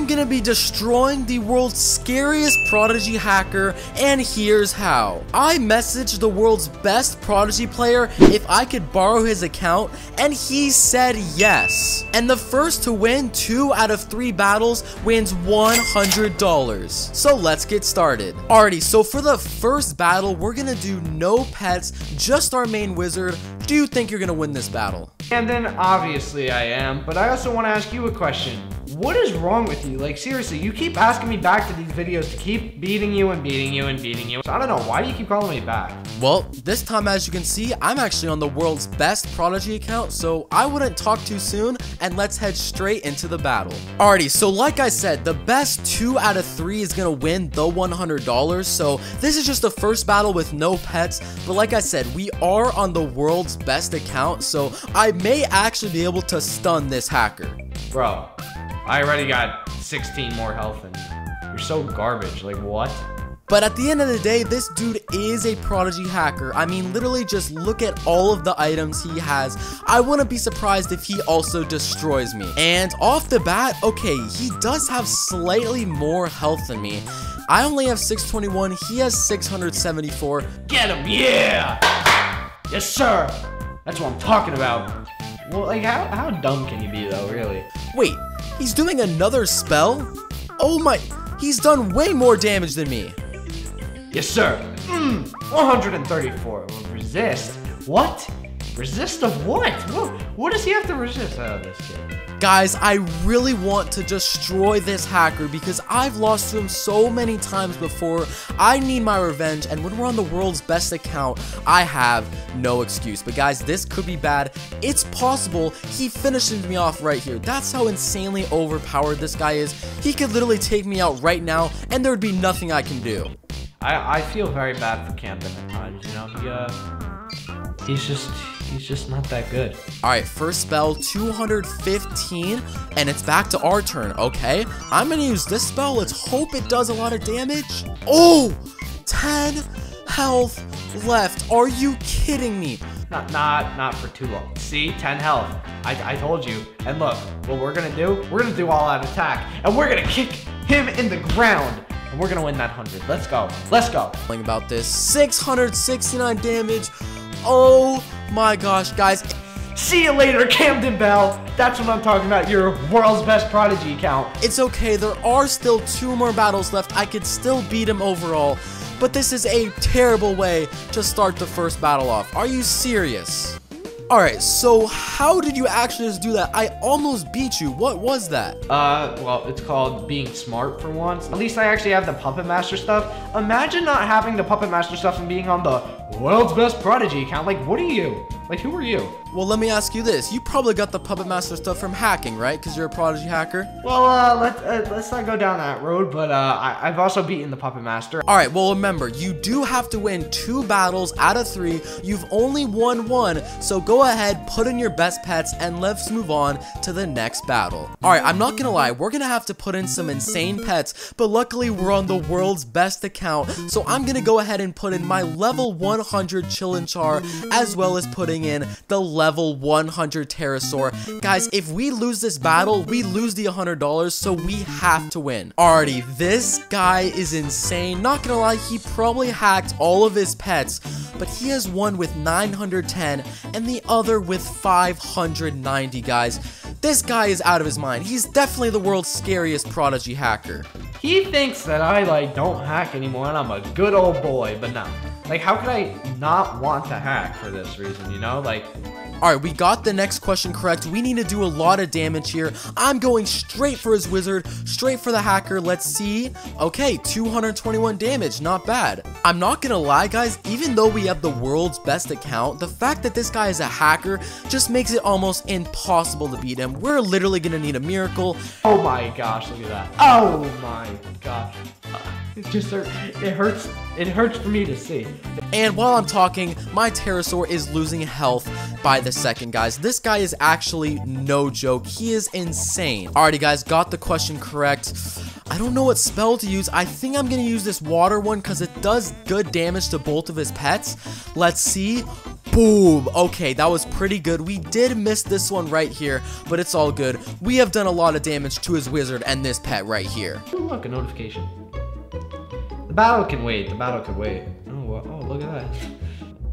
am gonna be destroying the world's scariest Prodigy hacker, and here's how. I messaged the world's best Prodigy player if I could borrow his account, and he said yes. And the first to win two out of three battles wins $100. So let's get started. Alrighty, so for the first battle, we're gonna do no pets, just our main wizard. Do you think you're gonna win this battle? And then obviously I am, but I also want to ask you a question. What is wrong with you? Like seriously, you keep asking me back to these videos to keep beating you and beating you and beating you. So I don't know, why do you keep calling me back? Well, this time as you can see, I'm actually on the world's best Prodigy account, so I wouldn't talk too soon, and let's head straight into the battle. Alrighty, so like I said, the best 2 out of 3 is gonna win the $100, so this is just the first battle with no pets, but like I said, we are on the world's best account, so I may actually be able to stun this hacker. Bro, I already got 16 more health than you. You're so garbage, like what? But at the end of the day, this dude is a prodigy hacker. I mean, literally just look at all of the items he has. I wouldn't be surprised if he also destroys me. And off the bat, okay, he does have slightly more health than me. I only have 621, he has 674. Get him, yeah! Yes, sir! That's what I'm talking about. Well, like, how, how dumb can you be, though, really? Wait, he's doing another spell? Oh my, he's done way more damage than me. Yes, sir. Mmm, 134. Resist? What? Resist of what? what? What does he have to resist out of this kid? Guys, I really want to destroy this hacker because I've lost to him so many times before. I need my revenge, and when we're on the world's best account, I have no excuse. But guys, this could be bad. It's possible he finishes me off right here. That's how insanely overpowered this guy is. He could literally take me out right now, and there would be nothing I can do. I, I feel very bad for Camden at times, you know? He, uh, he's just, he's just not that good. All right, first spell, 215, and it's back to our turn, okay? I'm gonna use this spell. Let's hope it does a lot of damage. Oh, 10 health left. Are you kidding me? Not, not, not for too long. See, 10 health. I, I told you. And look, what we're gonna do, we're gonna do all out attack, and we're gonna kick him in the ground. And we're gonna win that 100. Let's go. Let's go. About this. 669 damage. Oh my gosh, guys. See you later, Camden Bell. That's what I'm talking about, your world's best prodigy count. It's okay, there are still two more battles left. I could still beat him overall. But this is a terrible way to start the first battle off. Are you serious? Alright, so how did you actually just do that? I almost beat you. What was that? Uh, well, it's called being smart for once. At least I actually have the Puppet Master stuff. Imagine not having the Puppet Master stuff and being on the world's best prodigy account. Like, what are you? Like, who are you? Well, let me ask you this. You probably got the Puppet Master stuff from hacking, right? Because you're a Prodigy hacker? Well, uh, let, uh, let's not go down that road, but uh, I, have also beaten the Puppet Master. All right, well, remember, you do have to win two battles out of three. You've only won one, so go ahead, put in your best pets, and let's move on to the next battle. All right, I'm not gonna lie, we're gonna have to put in some insane pets, but luckily we're on the world's best account, so I'm gonna go ahead and put in my level 100 Chillinchar, as well as putting in the level 100 Terrorsaur. Guys, if we lose this battle, we lose the $100, so we have to win. Alrighty, this guy is insane. Not gonna lie, he probably hacked all of his pets, but he has one with 910 and the other with 590, guys. This guy is out of his mind. He's definitely the world's scariest prodigy hacker. He thinks that I, like, don't hack anymore and I'm a good old boy, but no. Like, how could I not want to hack for this reason, you know? Like, Alright, we got the next question correct. We need to do a lot of damage here. I'm going straight for his wizard, straight for the hacker. Let's see. Okay, 221 damage, not bad. I'm not gonna lie, guys, even though we have the world's best account, the fact that this guy is a hacker just makes it almost impossible to beat him. We're literally gonna need a miracle. Oh my gosh, look at that. Oh my gosh. It just. It hurts. It hurts for me to see. And while I'm talking, my pterosaur is losing health by the second, guys. This guy is actually no joke. He is insane. Alrighty, guys, got the question correct. I don't know what spell to use. I think I'm going to use this water one because it does good damage to both of his pets. Let's see. Boom. Okay, that was pretty good. We did miss this one right here, but it's all good. We have done a lot of damage to his wizard and this pet right here. Ooh, look, a notification. The battle can wait. The battle can wait. Oh, oh, look at that.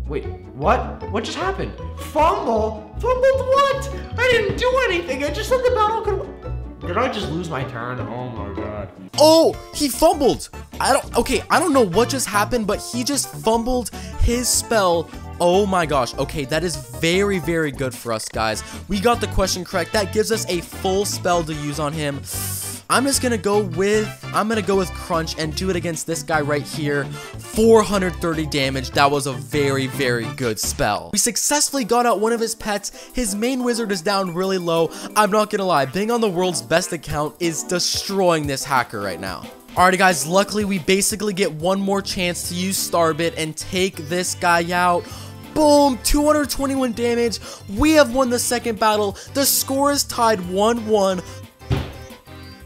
Wait, what? What just happened? Fumble? Fumbled what? I didn't do anything. I just said the battle could. Did I just lose my turn? Oh my god. Oh, he fumbled. I don't, okay, I don't know what just happened, but he just fumbled his spell. Oh my gosh. Okay, that is very, very good for us, guys. We got the question correct. That gives us a full spell to use on him. I'm just gonna go with, I'm gonna go with Crunch and do it against this guy right here. 430 damage. That was a very, very good spell. We successfully got out one of his pets. His main wizard is down really low. I'm not gonna lie, being on the world's best account is destroying this hacker right now. Alrighty guys, luckily we basically get one more chance to use Starbit and take this guy out. Boom, 221 damage. We have won the second battle. The score is tied 1-1.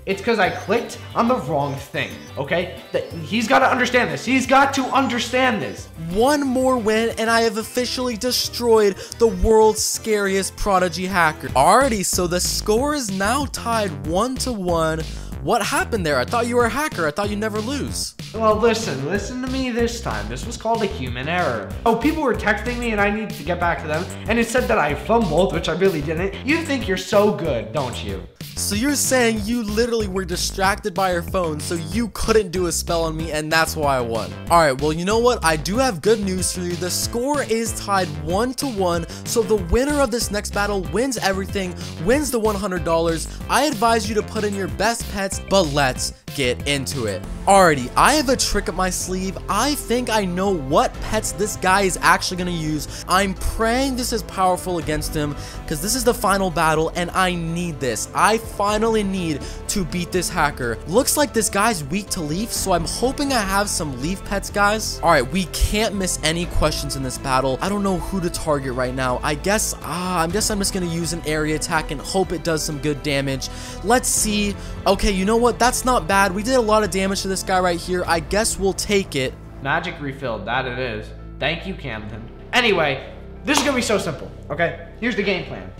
It's because I clicked on the wrong thing, okay? That he's got to understand this. He's got to understand this. One more win, and I have officially destroyed the world's scariest prodigy hacker. Alrighty, so the score is now tied one to one. What happened there? I thought you were a hacker. I thought you never lose. Well, listen, listen to me this time. This was called a human error. Oh, people were texting me and I needed to get back to them, and it said that I fumbled, which I really didn't. You think you're so good, don't you? So you're saying you literally were distracted by your phone, so you couldn't do a spell on me, and that's why I won. Alright, well, you know what? I do have good news for you. The score is tied 1 to 1, so the winner of this next battle wins everything, wins the $100. I advise you to put in your best pets, but let's get into it. Alrighty, I have a trick up my sleeve. I think I know what pets this guy is actually going to use. I'm praying this is powerful against him because this is the final battle and I need this. I finally need to beat this hacker. Looks like this guy's weak to leaf, so I'm hoping I have some leaf pets, guys. Alright, we can't miss any questions in this battle. I don't know who to target right now. I guess, ah, I guess I'm just going to use an area attack and hope it does some good damage. Let's see. Okay, you know what? That's not bad. We did a lot of damage to this guy right here. I guess we'll take it. Magic refilled, that it is. Thank you, Camden. Anyway, this is gonna be so simple, okay? Here's the game plan.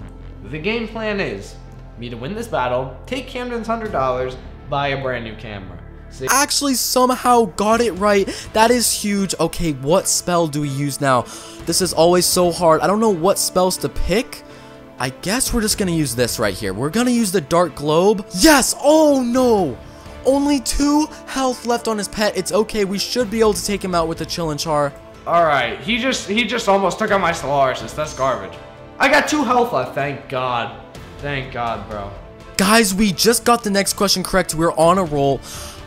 The game plan is me to win this battle, take Camden's $100, buy a brand new camera. See? actually somehow got it right. That is huge. Okay, what spell do we use now? This is always so hard. I don't know what spells to pick. I guess we're just gonna use this right here. We're gonna use the Dark Globe. Yes! Oh no! Only two health left on his pet. It's okay. We should be able to take him out with the Chillin' Char. Alright, he just he just almost took out my Stellaris. That's garbage. I got two health left, thank God. Thank God, bro. Guys, we just got the next question correct. We're on a roll.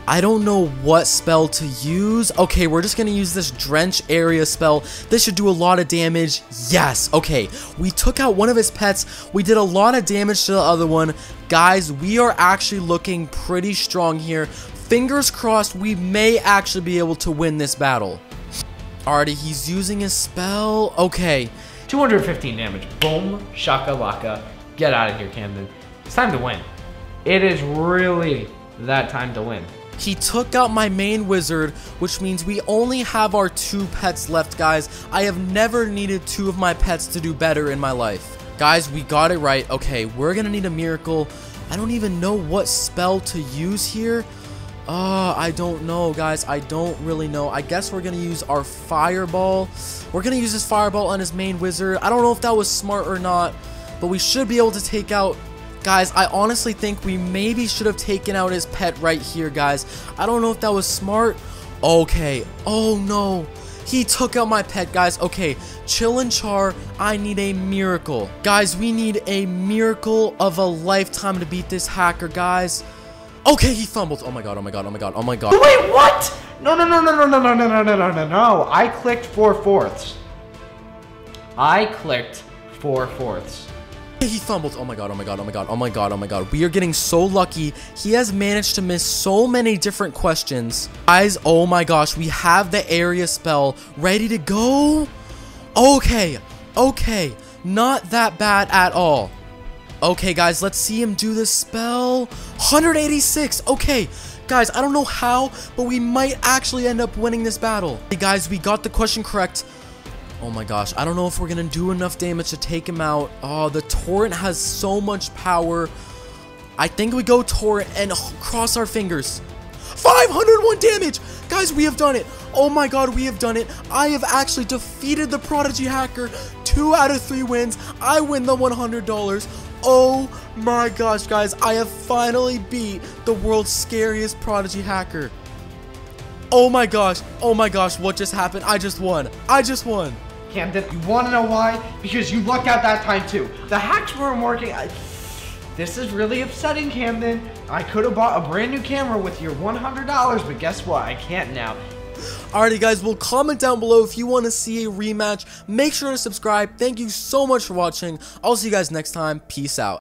I don't know what spell to use. Okay, we're just to use this Drench area spell. This should do a lot of damage. Yes. Okay, we took out one of his pets. We did a lot of damage to the other one. Guys, we are actually looking pretty strong here. Fingers crossed we may actually be able to win this battle. Alrighty, he's using his spell. Okay. 215 damage. Boom, shaka laka. Get out of here, Camden. It's time to win. It is really that time to win. He took out my main wizard, which means we only have our two pets left, guys. I have never needed two of my pets to do better in my life. Guys, we got it right. Okay, we're gonna need a miracle. I don't even know what spell to use here. Uh, I don't know, guys. I don't really know. I guess we're gonna use our fireball. We're gonna use his fireball on his main wizard. I don't know if that was smart or not, but we should be able to take out Guys, I honestly think we maybe should have taken out his pet right here, guys. I don't know if that was smart. Okay. Oh, no. He took out my pet, guys. Okay, Chillin' Char, I need a miracle. Guys, we need a miracle of a lifetime to beat this hacker, guys. Okay, he fumbled. Oh my god, oh my god, oh my god, oh my god. Wait, what? No, no, no, no, no, no, no, no, no, no, no, no, no. I clicked four fourths. I clicked four fourths. He fumbled. Oh my god, oh my god, oh my god, oh my god, oh my god. We are getting so lucky. He has managed to miss so many different questions. Guys, oh my gosh, we have the area spell ready to go. Okay, okay. Not that bad at all. Okay, guys, let's see him do this spell. 186. Okay. Guys, I don't know how, but we might actually end up winning this battle. Hey, guys, we got the question correct. Oh my gosh, I don't know if we're gonna do enough damage to take him out. Oh, the torrent has so much power. I think we go torrent and cross our fingers. 501 damage! Guys, we have done it. Oh my god, we have done it. I have actually defeated the Prodigy Hacker. Two out of three wins. I win the $100. Oh my gosh, guys, I have finally beat the world's scariest Prodigy Hacker. Oh my gosh, oh my gosh, what just happened? I just won. I just won. Camden, you want to know why? Because you lucked out that time too. The hacks weren't working. I, this is really upsetting, Camden. I could have bought a brand new camera with your $100, but guess what? I can't now. Alrighty guys, well comment down below if you want to see a rematch. Make sure to subscribe. Thank you so much for watching. I'll see you guys next time. Peace out.